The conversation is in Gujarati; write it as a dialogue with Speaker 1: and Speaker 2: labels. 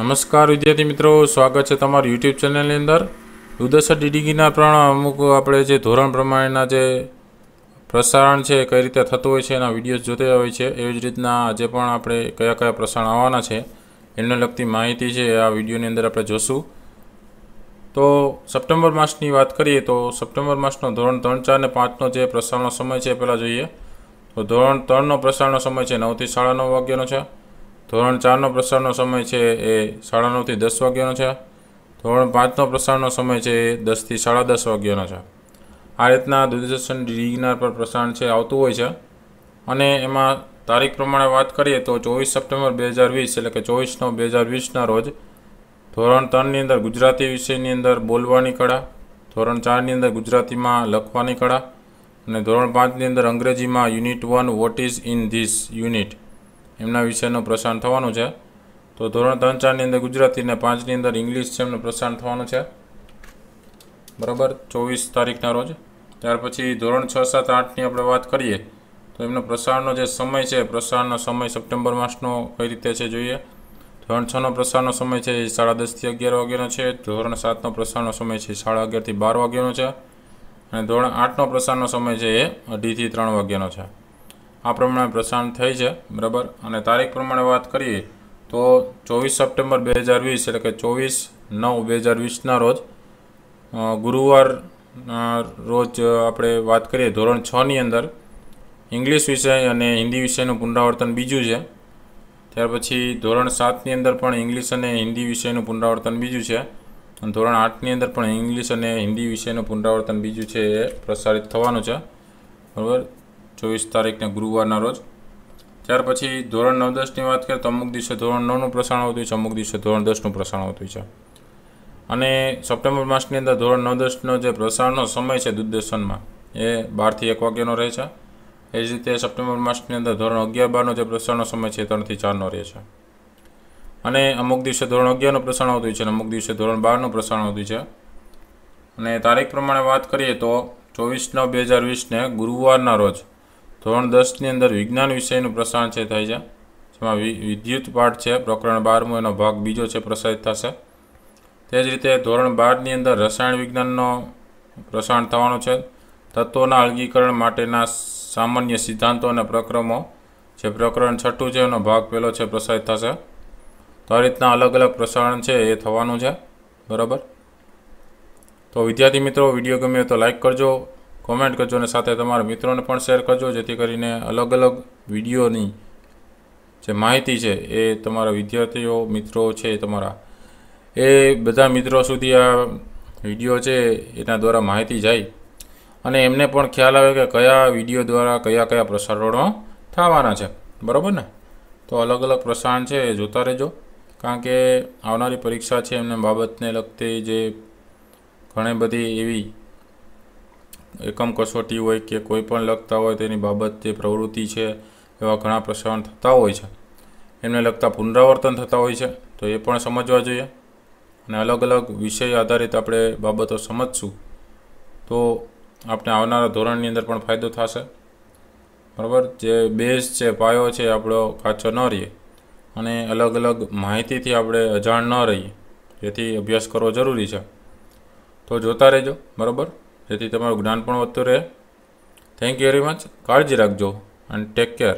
Speaker 1: નમસ્કાર વિદ્યાર્થી મિત્રો, સ્વાગત છે તમારું યુટ્યુબ ચેનલની અંદર. દુર્દશા ડીડીગીના પણ અમુક આપણે જે ધોરણ પ્રમાણેના જે પ્રસારણ છે, કઈ રીતે થતું હોય છે, એના વિડીયોઝ જોતા હોય છે, એવી જ રીતના આજે પણ આપણે કયા કયા પ્રસારણ આવવાના છે એને લગતી માહિતી છે, આ વિડીયોની અંદર આપણે જોશું. તો સપ્ટેમ્બર માસની વાત કરીએ તો સપ્ટેમ્બર માસનો ધોરણ ત્રણ, ચાર અને પાંચનો જે પ્રસારણનો સમય છે પહેલાં જોઈએ. તો ધોરણ ત્રણનો પ્રસારણનો સમય છે, નવથી સાડા નવ વાગ્યાનો છે. ધોરણ ચારનો પ્રસારનો સમય છે એ સાડા નવથી દસ વાગ્યાનો છે. ધોરણ પાંચનો પ્રસારણનો સમય છે એ દસથી સાડા દસ વાગ્યાનો છે. આ રીતના દૂરદર્શન ડિગ્નાર પર પ્રસારણ છે, આવતું હોય છે. અને એમાં તારીખ પ્રમાણે વાત કરીએ તો ચોવીસ સપ્ટેમ્બર બે હજાર વીસ, એટલે કે ચોવીસ નવ બે હજાર વીસના રોજ ધોરણ ત્રણની અંદર ગુજરાતી વિષયની અંદર બોલવાની કળા, ધોરણ ચારની અંદર ગુજરાતીમાં લખવાની કળા અને ધોરણ પાંચની અંદર અંગ્રેજીમાં unit one what is in this unit. એમના વિષયનું પ્રસારણ થવાનું છે. તો ધોરણ ત્રણ ચારની અંદર ગુજરાતી અને પાંચની અંદર ઇંગ્લિશ છે એમનું પ્રસારણ થવાનું છે. બરાબર? ચોવીસ તારીખના રોજ. ત્યાર પછી ધોરણ છ, સાત, આઠની આપણે વાત કરીએ, તો એમનો પ્રસારણનો જે સમય છે, પ્રસારણનો સમય સપ્ટેમ્બર માસનો કઈ રીતે છે જોઈએ? ધોરણ છનો પ્રસારનો સમય છે એ સાડા દસથી અગિયાર વાગ્યાનો છે. ધોરણ સાતનો પ્રસારનો સમય છે સાડા અગિયારથી બાર વાગ્યાનો છે. અને ધોરણ આઠનો પ્રસારનો સમય છે એ અઢીથી ત્રણ વાગ્યાનો છે. આ પ્રમાણે પ્રસારણ થઈ છે, બરાબર? અને તારીખ પ્રમાણે વાત કરીએ તો ચોવીસ સપ્ટેમ્બર બે હજાર વીસ, એટલે કે ચોવીસ નવ બે હજાર વીસના રોજ ગુરુવાર રોજ આપણે વાત કરીએ ધોરણ છની અંદર. ઇંગ્લિશ વિષય અને હિન્દી વિષયનું પુનરાવર્તન બીજું છે. ત્યાર પછી ધોરણ સાતની અંદર પણ ઇંગ્લિશ અને હિન્દી વિષયનું પુનરાવર્તન બીજું છે. અને ધોરણ આઠની અંદર પણ ઇંગ્લિશ અને હિન્દી વિષયનું પુનરાવર્તન બીજું છે એ પ્રસારિત થવાનું છે. બરાબર? ચોવીસ તારીખને ગુરુવારના રોજ. ત્યાર પછી ધોરણ નવ દસની વાત કરીએ તો અમુક દિવસે ધોરણ નવનું પ્રસારણ આવતું છે, અમુક દિવસે ધોરણ દસનું પ્રસારણ આવતું છે. અને સપ્ટેમ્બર માસની અંદર ધોરણ નવ દસનો જે પ્રસારણનો સમય છે દૂરદર્શનમાં, એ બારથી એક વાગ્યાનો રહે છે. એ જ રીતે સપ્ટેમ્બર માસની અંદર ધોરણ અગિયાર બારનો જે પ્રસારણનો સમય છે ત્રણથી ચારનો રહે છે. અને અમુક દિવસે ધોરણ અગિયારનું પ્રસારણ આવતું છે અને અમુક દિવસે ધોરણ બારનું પ્રસારણ આવતું છે. અને તારીખ પ્રમાણે વાત કરીએ તો ચોવીસ નવ બે હજાર વીસને ગુરુવારના રોજ ધોરણ દસની અંદર વિજ્ઞાન વિષયનું પ્રસારણ છે થાય છે. જેમાં વિદ્યુત પાઠ છે, પ્રકરણ બારમું, એનો ભાગ બીજો છે, પ્રસારિત થશે. તે જ રીતે ધોરણ બારની અંદર રસાયણ વિજ્ઞાનનો પ્રસારણ થવાનું છે. તત્વોના અલગીકરણ માટેના સામાન્ય સિદ્ધાંતો અને પ્રક્રમો. જે પ્રકરણ છઠ્ઠું છે, એનો ભાગ પહેલો છે, પ્રસારિત થશે. તો આ રીતના અલગ અલગ પ્રસારણ છે, એ થવાનું છે. બરાબર? તો વિદ્યાર્થી મિત્રો, વીડિયો ગમ્યો તો લાઈક કરજો. કોમેન્ટ કરજો અને સાથે તમારા મિત્રોને પણ શેર કરજો, જેથી કરીને અલગ અલગ વિડીયોની જે માહિતી છે એ તમારા વિદ્યાર્થીઓ, મિત્રો છે તમારા એ બધા મિત્રો સુધી આ વીડિયો છે, એના દ્વારા માહિતી જાય. અને એમને પણ ખ્યાલ આવે કે કયા વીડિયો દ્વારા કયા કયા પ્રસારણો થવાના છે. બરાબર ને? તો અલગ અલગ પ્રસારણ છે, એ જોતા રહેજો. કારણ કે આવનારી પરીક્ષા છે, એમને બાબતને લગતી જે ઘણી બધી એવી એકમ કસોટી હોય કે કોઈ પણ લખતા હોય તેની બાબત જે પ્રવૃત્તિ છે એવા ઘણા પ્રસારણ થતા હોય છે. એમને લગતા પુનરાવર્તન થતા હોય છે. તો એ પણ સમજવા જોઈએ. અને અલગ અલગ વિષય આધારિત આપણે બાબતો સમજશું. તો આપણે આવનારા ધોરણની અંદર પણ ફાયદો થશે. બરાબર? જે બેઝ છે, પાયો છે, આપણો કાચો ન રહીએ. અને અલગ અલગ માહિતીથી આપણે અજાણ ન રહીએ. જેથી અભ્યાસ કરવો જરૂરી છે. તો જોતા રહેજો. બરાબર? જેથી તમારું જ્ઞાન પણ વધતું રહે. થેન્ક યુ વેરી મચ કાળજી રાખજો. અને ટેક કેર